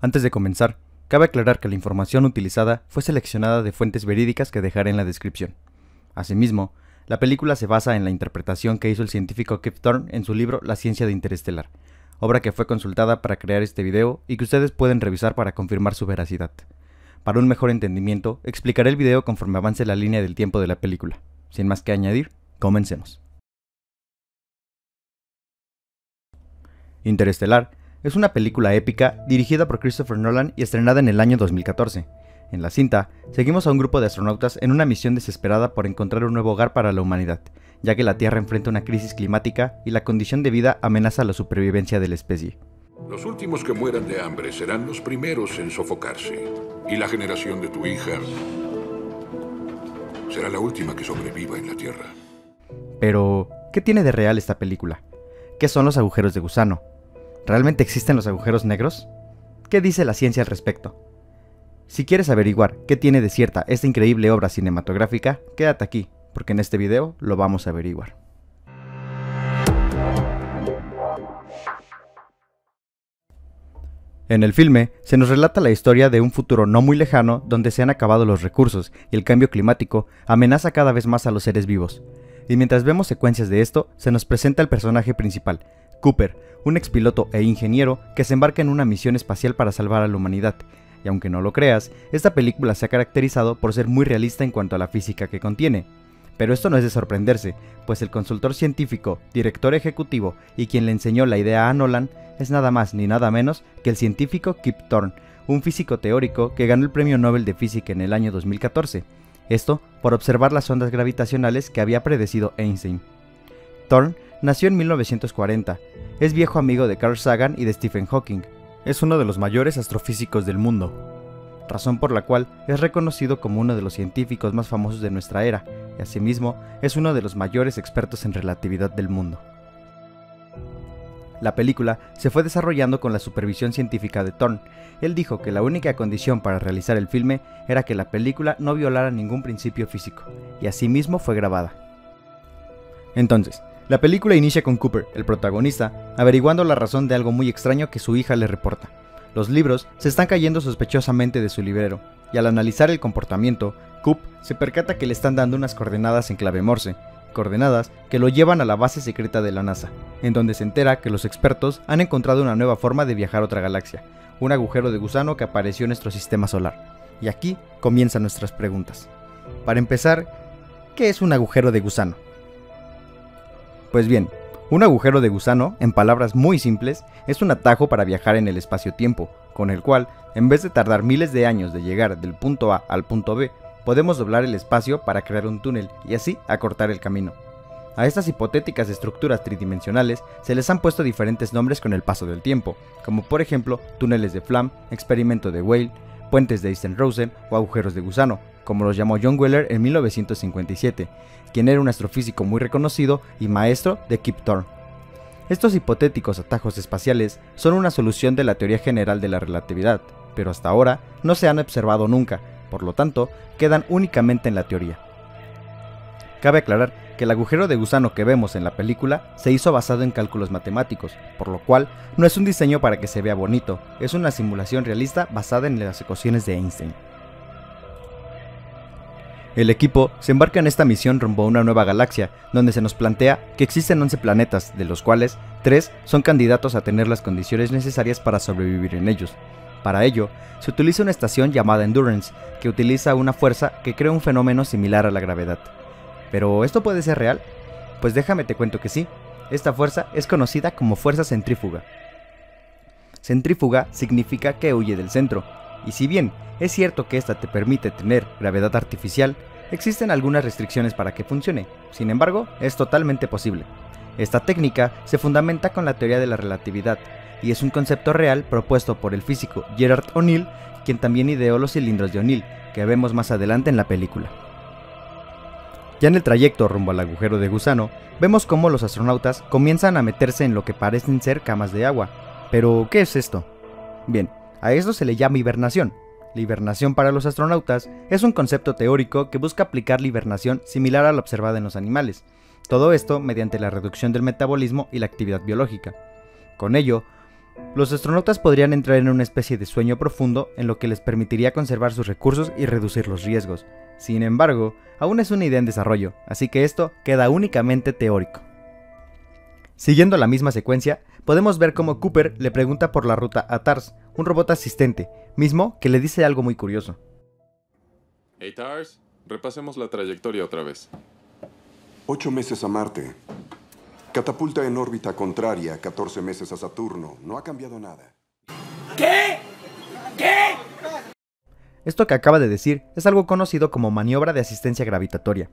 Antes de comenzar, cabe aclarar que la información utilizada fue seleccionada de fuentes verídicas que dejaré en la descripción. Asimismo, la película se basa en la interpretación que hizo el científico Kip Thorne en su libro La ciencia de Interestelar, obra que fue consultada para crear este video y que ustedes pueden revisar para confirmar su veracidad. Para un mejor entendimiento, explicaré el video conforme avance la línea del tiempo de la película. Sin más que añadir, comencemos. Interestelar es una película épica dirigida por Christopher Nolan y estrenada en el año 2014. En la cinta, seguimos a un grupo de astronautas en una misión desesperada por encontrar un nuevo hogar para la humanidad, ya que la Tierra enfrenta una crisis climática y la condición de vida amenaza la supervivencia de la especie. Los últimos que mueran de hambre serán los primeros en sofocarse. Y la generación de tu hija será la última que sobreviva en la Tierra. Pero, ¿qué tiene de real esta película? ¿Qué son los agujeros de gusano? ¿Realmente existen los agujeros negros? ¿Qué dice la ciencia al respecto? Si quieres averiguar qué tiene de cierta esta increíble obra cinematográfica, quédate aquí, porque en este video lo vamos a averiguar. En el filme se nos relata la historia de un futuro no muy lejano donde se han acabado los recursos y el cambio climático amenaza cada vez más a los seres vivos. Y mientras vemos secuencias de esto, se nos presenta el personaje principal, Cooper, un expiloto e ingeniero que se embarca en una misión espacial para salvar a la humanidad. Y aunque no lo creas, esta película se ha caracterizado por ser muy realista en cuanto a la física que contiene. Pero esto no es de sorprenderse, pues el consultor científico, director ejecutivo y quien le enseñó la idea a Nolan es nada más ni nada menos que el científico Kip Thorne, un físico teórico que ganó el Premio Nobel de Física en el año 2014, esto por observar las ondas gravitacionales que había predecido Einstein. Thorne nació en 1940, es viejo amigo de Carl Sagan y de Stephen Hawking, es uno de los mayores astrofísicos del mundo, razón por la cual es reconocido como uno de los científicos más famosos de nuestra era, y asimismo es uno de los mayores expertos en relatividad del mundo. La película se fue desarrollando con la supervisión científica de Thorne. Él dijo que la única condición para realizar el filme era que la película no violara ningún principio físico, y asimismo fue grabada. Entonces, la película inicia con Cooper, el protagonista, averiguando la razón de algo muy extraño que su hija le reporta. Los libros se están cayendo sospechosamente de su librero, y al analizar el comportamiento, Coop se percata que le están dando unas coordenadas en clave Morse, coordenadas que lo llevan a la base secreta de la NASA, en donde se entera que los expertos han encontrado una nueva forma de viajar a otra galaxia, un agujero de gusano que apareció en nuestro sistema solar. Y aquí comienzan nuestras preguntas. Para empezar, ¿qué es un agujero de gusano? Pues bien, un agujero de gusano, en palabras muy simples, es un atajo para viajar en el espacio-tiempo, con el cual, en vez de tardar miles de años de llegar del punto A al punto B, podemos doblar el espacio para crear un túnel y así acortar el camino. A estas hipotéticas estructuras tridimensionales se les han puesto diferentes nombres con el paso del tiempo, como por ejemplo túneles de Flam, experimento de Whale, puentes de Eisen-Rosen o agujeros de gusano, como los llamó John Wheeler en 1957, quien era un astrofísico muy reconocido y maestro de Kip Thorne. Estos hipotéticos atajos espaciales son una solución de la teoría general de la relatividad, pero hasta ahora no se han observado nunca, por lo tanto, quedan únicamente en la teoría. Cabe aclarar que el agujero de gusano que vemos en la película se hizo basado en cálculos matemáticos, por lo cual no es un diseño para que se vea bonito, es una simulación realista basada en las ecuaciones de Einstein. El equipo se embarca en esta misión rumbo a una nueva galaxia, donde se nos plantea que existen 11 planetas, de los cuales 3 son candidatos a tener las condiciones necesarias para sobrevivir en ellos, para ello, se utiliza una estación llamada Endurance, que utiliza una fuerza que crea un fenómeno similar a la gravedad. ¿Pero esto puede ser real? Pues déjame te cuento que sí. Esta fuerza es conocida como fuerza centrífuga. Centrífuga significa que huye del centro, y si bien es cierto que esta te permite tener gravedad artificial, existen algunas restricciones para que funcione. Sin embargo, es totalmente posible. Esta técnica se fundamenta con la teoría de la relatividad, y es un concepto real propuesto por el físico Gerard O'Neill, quien también ideó los cilindros de O'Neill, que vemos más adelante en la película. Ya en el trayecto rumbo al agujero de gusano, vemos cómo los astronautas comienzan a meterse en lo que parecen ser camas de agua. Pero, ¿qué es esto? Bien, a esto se le llama hibernación. La hibernación para los astronautas es un concepto teórico que busca aplicar la hibernación similar a la observada en los animales. Todo esto mediante la reducción del metabolismo y la actividad biológica. Con ello, Los astronautas podrían entrar en una especie de sueño profundo en lo que les permitiría conservar sus recursos y reducir los riesgos. Sin embargo, aún es una idea en desarrollo, así que esto queda únicamente teórico. Siguiendo la misma secuencia, podemos ver cómo Cooper le pregunta por la ruta a Tars, un robot asistente, mismo que le dice algo muy curioso. Hey Tars, repasemos la trayectoria otra vez. Ocho meses a Marte. Catapulta en órbita contraria, 14 meses a Saturno. No ha cambiado nada. ¿Qué? ¿Qué? Esto que acaba de decir es algo conocido como maniobra de asistencia gravitatoria.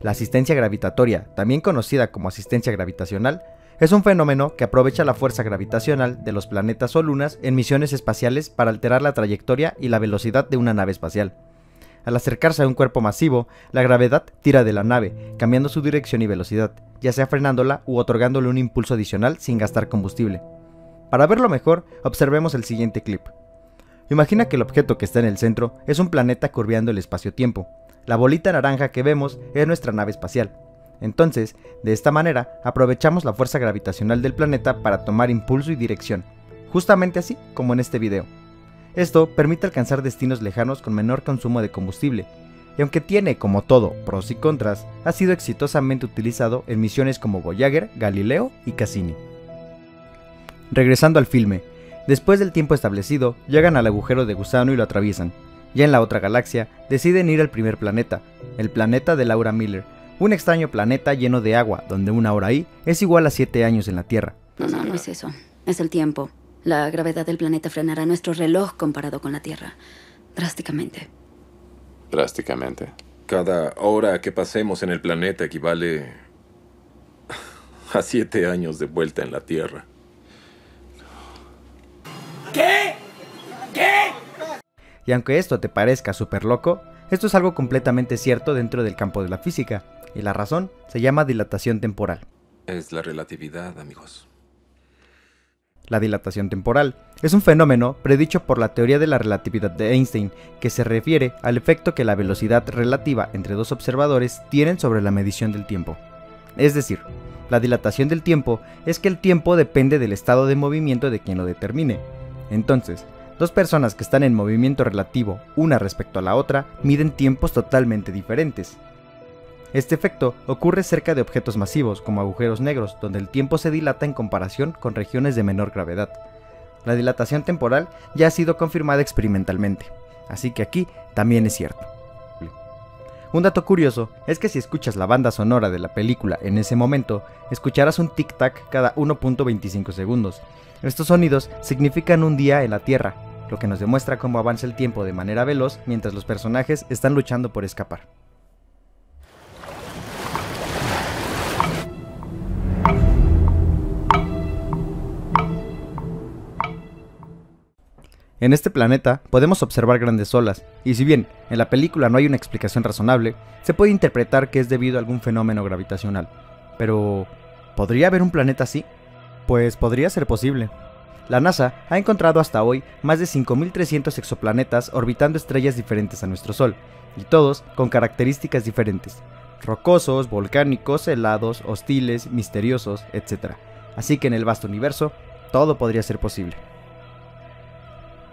La asistencia gravitatoria, también conocida como asistencia gravitacional, es un fenómeno que aprovecha la fuerza gravitacional de los planetas o lunas en misiones espaciales para alterar la trayectoria y la velocidad de una nave espacial. Al acercarse a un cuerpo masivo, la gravedad tira de la nave, cambiando su dirección y velocidad, ya sea frenándola u otorgándole un impulso adicional sin gastar combustible. Para verlo mejor, observemos el siguiente clip. Imagina que el objeto que está en el centro es un planeta curveando el espacio-tiempo. La bolita naranja que vemos es nuestra nave espacial, entonces, de esta manera, aprovechamos la fuerza gravitacional del planeta para tomar impulso y dirección, justamente así como en este video. Esto permite alcanzar destinos lejanos con menor consumo de combustible, y aunque tiene, como todo, pros y contras, ha sido exitosamente utilizado en misiones como Voyager, Galileo y Cassini. Regresando al filme, después del tiempo establecido, llegan al agujero de gusano y lo atraviesan. Ya en la otra galaxia, deciden ir al primer planeta, el planeta de Laura Miller, un extraño planeta lleno de agua, donde una hora ahí es igual a 7 años en la Tierra. No, no, no es eso. Es el tiempo. La gravedad del planeta frenará nuestro reloj comparado con la Tierra. Drásticamente. Drásticamente. Cada hora que pasemos en el planeta equivale a siete años de vuelta en la Tierra. ¿Qué? ¿Qué? Y aunque esto te parezca súper loco, esto es algo completamente cierto dentro del campo de la física y la razón se llama dilatación temporal. Es la relatividad, amigos. La dilatación temporal es un fenómeno predicho por la teoría de la relatividad de Einstein, que se refiere al efecto que la velocidad relativa entre dos observadores tienen sobre la medición del tiempo. Es decir, la dilatación del tiempo es que el tiempo depende del estado de movimiento de quien lo determine. Entonces, dos personas que están en movimiento relativo una respecto a la otra miden tiempos totalmente diferentes. Este efecto ocurre cerca de objetos masivos como agujeros negros, donde el tiempo se dilata en comparación con regiones de menor gravedad. La dilatación temporal ya ha sido confirmada experimentalmente, así que aquí también es cierto. Un dato curioso es que si escuchas la banda sonora de la película en ese momento, escucharás un tic-tac cada 1.25 segundos. Estos sonidos significan un día en la Tierra, lo que nos demuestra cómo avanza el tiempo de manera veloz mientras los personajes están luchando por escapar. En este planeta podemos observar grandes olas, y si bien en la película no hay una explicación razonable, se puede interpretar que es debido a algún fenómeno gravitacional. Pero, ¿podría haber un planeta así? Pues podría ser posible. La NASA ha encontrado hasta hoy más de 5.300 exoplanetas orbitando estrellas diferentes a nuestro Sol, y todos con características diferentes. Rocosos, volcánicos, helados, hostiles, misteriosos, etc. Así que en el vasto universo, todo podría ser posible.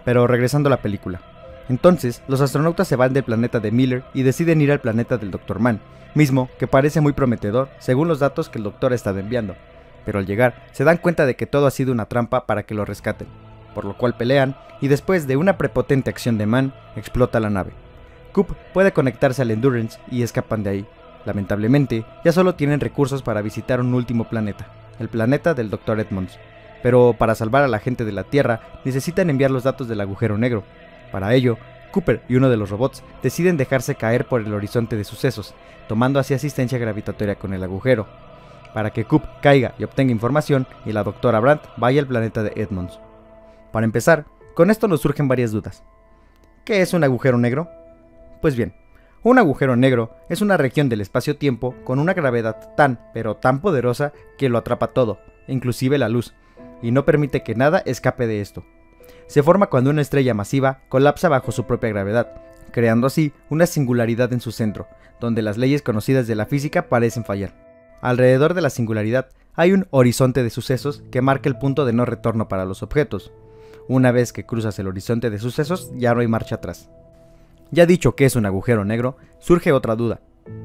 Pero regresando a la película. Entonces, los astronautas se van del planeta de Miller y deciden ir al planeta del Dr. Mann, mismo que parece muy prometedor según los datos que el doctor ha estado enviando. Pero al llegar, se dan cuenta de que todo ha sido una trampa para que lo rescaten, por lo cual pelean y después de una prepotente acción de Mann, explota la nave. Coop puede conectarse al Endurance y escapan de ahí. Lamentablemente, ya solo tienen recursos para visitar un último planeta, el planeta del Dr. Edmonds, pero para salvar a la gente de la Tierra necesitan enviar los datos del agujero negro. Para ello, Cooper y uno de los robots deciden dejarse caer por el horizonte de sucesos, tomando así asistencia gravitatoria con el agujero, para que Coop caiga y obtenga información y la doctora Brandt vaya al planeta de Edmonds. Para empezar, con esto nos surgen varias dudas. ¿Qué es un agujero negro? Pues bien, un agujero negro es una región del espacio-tiempo con una gravedad tan, pero tan poderosa que lo atrapa todo, inclusive la luz, y no permite que nada escape de esto. Se forma cuando una estrella masiva colapsa bajo su propia gravedad, creando así una singularidad en su centro, donde las leyes conocidas de la física parecen fallar. Alrededor de la singularidad hay un horizonte de sucesos que marca el punto de no retorno para los objetos. Una vez que cruzas el horizonte de sucesos, ya no hay marcha atrás. Ya dicho que es un agujero negro, surge otra duda.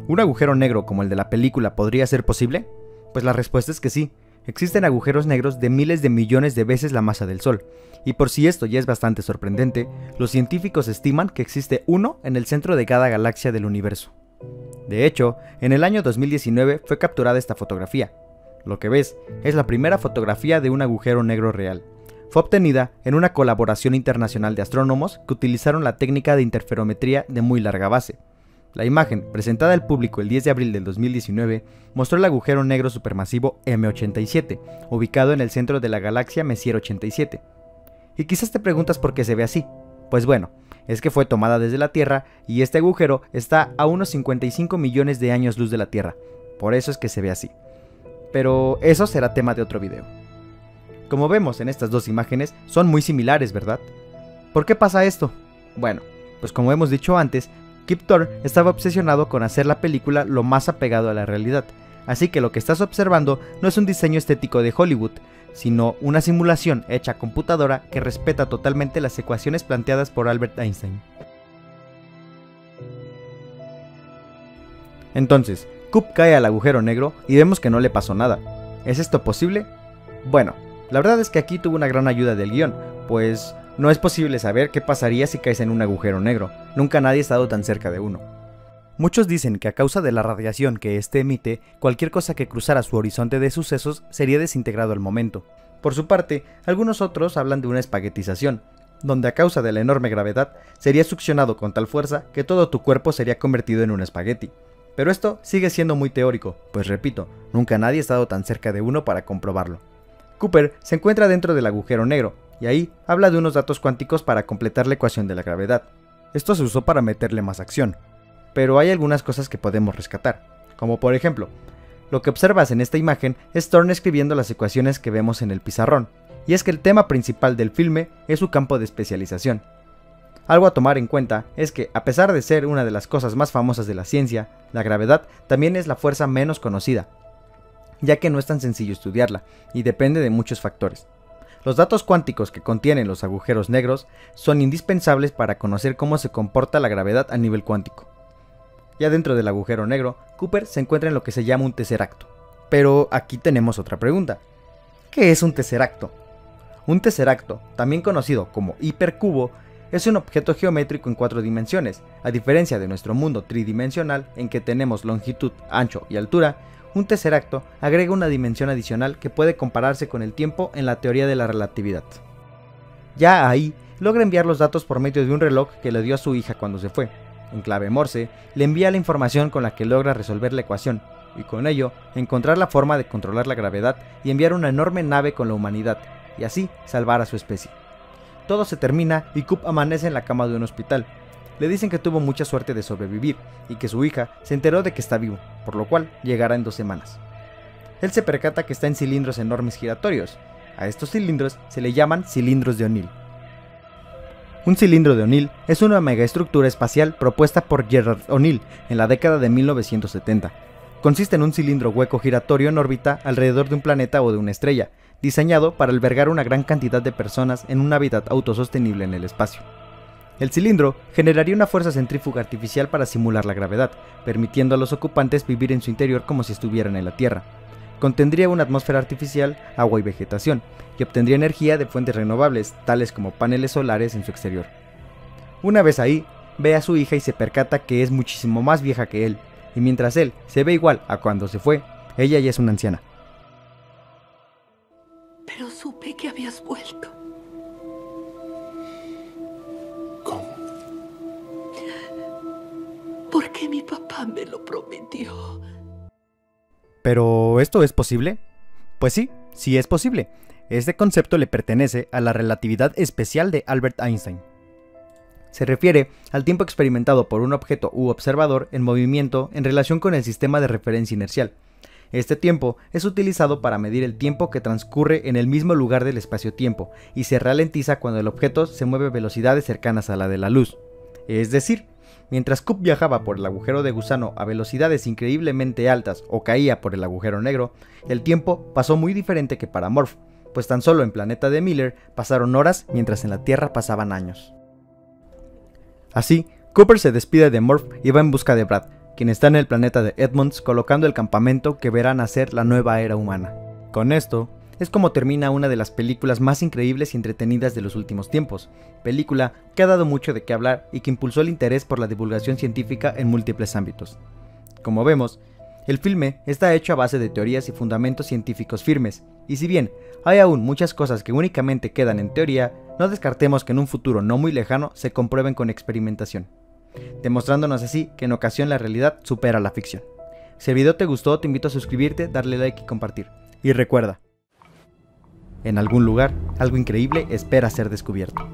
¿Un agujero negro como el de la película podría ser posible? Pues la respuesta es que sí. Existen agujeros negros de miles de millones de veces la masa del Sol, y por si esto ya es bastante sorprendente, los científicos estiman que existe uno en el centro de cada galaxia del universo. De hecho, en el año 2019 fue capturada esta fotografía. Lo que ves es la primera fotografía de un agujero negro real. Fue obtenida en una colaboración internacional de astrónomos que utilizaron la técnica de interferometría de muy larga base. La imagen, presentada al público el 10 de abril del 2019, mostró el agujero negro supermasivo M87, ubicado en el centro de la galaxia Messier 87. Y quizás te preguntas por qué se ve así. Pues bueno, es que fue tomada desde la Tierra y este agujero está a unos 55 millones de años luz de la Tierra. Por eso es que se ve así. Pero eso será tema de otro video. Como vemos en estas dos imágenes, son muy similares, ¿verdad? ¿Por qué pasa esto? Bueno, pues como hemos dicho antes, Kip Thorne estaba obsesionado con hacer la película lo más apegado a la realidad, así que lo que estás observando no es un diseño estético de Hollywood, sino una simulación hecha a computadora que respeta totalmente las ecuaciones planteadas por Albert Einstein. Entonces, Coop cae al agujero negro y vemos que no le pasó nada. ¿Es esto posible? Bueno, la verdad es que aquí tuvo una gran ayuda del guion, pues no es posible saber qué pasaría si caes en un agujero negro. Nunca nadie ha estado tan cerca de uno. Muchos dicen que a causa de la radiación que éste emite, cualquier cosa que cruzara su horizonte de sucesos sería desintegrado al momento. Por su parte, algunos otros hablan de una espaguetización, donde a causa de la enorme gravedad sería succionado con tal fuerza que todo tu cuerpo sería convertido en un espagueti. Pero esto sigue siendo muy teórico, pues repito, nunca nadie ha estado tan cerca de uno para comprobarlo. Cooper se encuentra dentro del agujero negro, y ahí habla de unos datos cuánticos para completar la ecuación de la gravedad. Esto se usó para meterle más acción, pero hay algunas cosas que podemos rescatar, como por ejemplo, lo que observas en esta imagen es Thorne escribiendo las ecuaciones que vemos en el pizarrón, y es que el tema principal del filme es su campo de especialización. Algo a tomar en cuenta es que, a pesar de ser una de las cosas más famosas de la ciencia, la gravedad también es la fuerza menos conocida, ya que no es tan sencillo estudiarla y depende de muchos factores. Los datos cuánticos que contienen los agujeros negros son indispensables para conocer cómo se comporta la gravedad a nivel cuántico. Ya dentro del agujero negro, Cooper se encuentra en lo que se llama un tesseracto. Pero aquí tenemos otra pregunta. ¿Qué es un tesseracto? Un tesseracto, también conocido como hipercubo, es un objeto geométrico en cuatro dimensiones. A diferencia de nuestro mundo tridimensional, en que tenemos longitud, ancho y altura, un tesseracto agrega una dimensión adicional que puede compararse con el tiempo en la teoría de la relatividad. Ya ahí, logra enviar los datos por medio de un reloj que le dio a su hija cuando se fue. En clave Morse, le envía la información con la que logra resolver la ecuación, y con ello encontrar la forma de controlar la gravedad y enviar una enorme nave con la humanidad, y así salvar a su especie. Todo se termina y Coop amanece en la cama de un hospital, le dicen que tuvo mucha suerte de sobrevivir y que su hija se enteró de que está vivo, por lo cual llegará en dos semanas. Él se percata que está en cilindros enormes giratorios. A estos cilindros se le llaman cilindros de O'Neill. Un cilindro de O'Neill es una megaestructura espacial propuesta por Gerard O'Neill en la década de 1970. Consiste en un cilindro hueco giratorio en órbita alrededor de un planeta o de una estrella, diseñado para albergar una gran cantidad de personas en un hábitat autosostenible en el espacio. El cilindro generaría una fuerza centrífuga artificial para simular la gravedad, permitiendo a los ocupantes vivir en su interior como si estuvieran en la Tierra. Contendría una atmósfera artificial, agua y vegetación, y obtendría energía de fuentes renovables, tales como paneles solares en su exterior. Una vez ahí, ve a su hija y se percata que es muchísimo más vieja que él, y mientras él se ve igual a cuando se fue, ella ya es una anciana. Pero supe que habías vuelto. Mi papá me lo prometió. ¿Pero esto es posible? Pues sí, sí es posible. Este concepto le pertenece a la relatividad especial de Albert Einstein. Se refiere al tiempo experimentado por un objeto u observador en movimiento en relación con el sistema de referencia inercial. Este tiempo es utilizado para medir el tiempo que transcurre en el mismo lugar del espacio-tiempo y se ralentiza cuando el objeto se mueve a velocidades cercanas a la de la luz. Es decir, Mientras Coop viajaba por el agujero de gusano a velocidades increíblemente altas o caía por el agujero negro, el tiempo pasó muy diferente que para Morph, pues tan solo en planeta de Miller pasaron horas mientras en la Tierra pasaban años. Así, Cooper se despide de Morph y va en busca de Brad, quien está en el planeta de Edmonds colocando el campamento que verá nacer la nueva era humana. Con esto, es como termina una de las películas más increíbles y entretenidas de los últimos tiempos, película que ha dado mucho de qué hablar y que impulsó el interés por la divulgación científica en múltiples ámbitos. Como vemos, el filme está hecho a base de teorías y fundamentos científicos firmes, y si bien hay aún muchas cosas que únicamente quedan en teoría, no descartemos que en un futuro no muy lejano se comprueben con experimentación, demostrándonos así que en ocasión la realidad supera la ficción. Si el video te gustó, te invito a suscribirte, darle like y compartir. Y recuerda, en algún lugar, algo increíble espera ser descubierto.